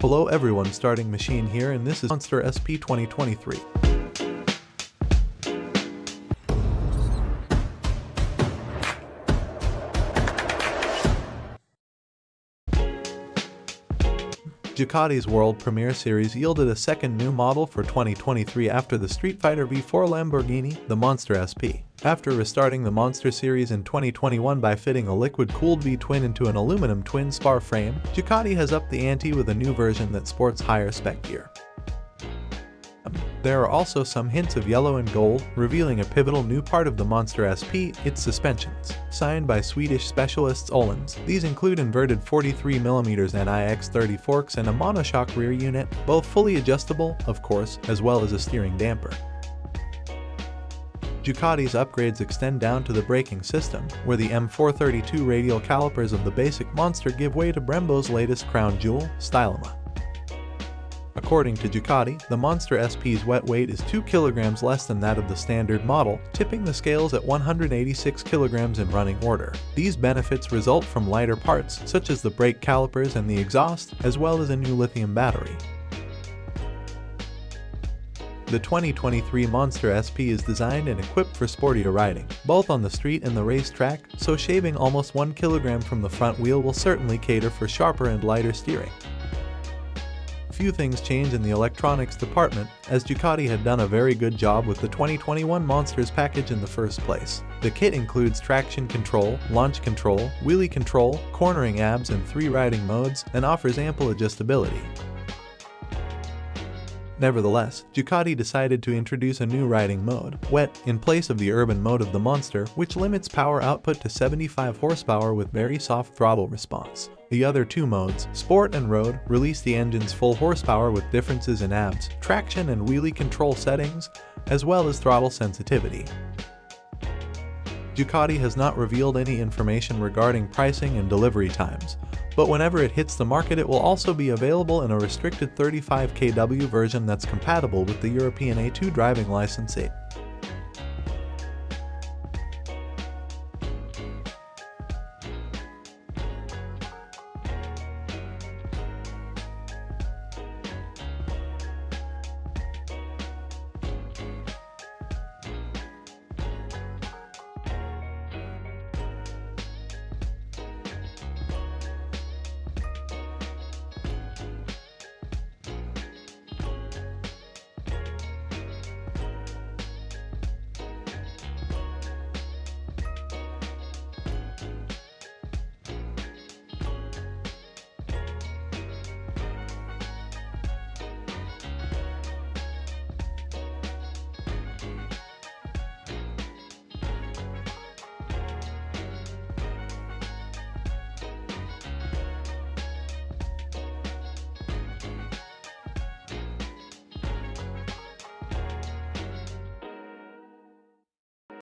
Hello everyone, starting machine here and this is Monster SP 2023. Ducati's world premiere series yielded a second new model for 2023 after the Streetfighter V4 Lamborghini, the Monster SP. After restarting the Monster series in 2021 by fitting a liquid-cooled V-twin into an aluminum twin spar frame, Ducati has upped the ante with a new version that sports higher spec gear. There are also some hints of yellow and gold, revealing a pivotal new part of the Monster SP, its suspensions. Signed by Swedish specialists Öhlins, these include inverted 43mm NIX30 forks and a monoshock rear unit, both fully adjustable, of course, as well as a steering damper. Ducati's upgrades extend down to the braking system, where the M432 radial calipers of the basic Monster give way to Brembo's latest crown jewel, Stylema. According to Ducati, the Monster SP's wet weight is 2 kg less than that of the standard model, tipping the scales at 186 kg in running order. These benefits result from lighter parts, such as the brake calipers and the exhaust, as well as a new lithium battery. The 2023 Monster SP is designed and equipped for sportier riding, both on the street and the racetrack, so shaving almost 1 kg from the front wheel will certainly cater for sharper and lighter steering few things change in the electronics department, as Ducati had done a very good job with the 2021 Monsters package in the first place. The kit includes traction control, launch control, wheelie control, cornering ABS in three riding modes, and offers ample adjustability. Nevertheless, Ducati decided to introduce a new riding mode, Wet, in place of the urban mode of the Monster, which limits power output to 75 horsepower with very soft throttle response. The other two modes, Sport and Road, release the engine's full horsepower with differences in ABS, traction and wheelie control settings, as well as throttle sensitivity. Ducati has not revealed any information regarding pricing and delivery times, but whenever it hits the market it will also be available in a restricted 35 kW version that's compatible with the European A2 driving license 8.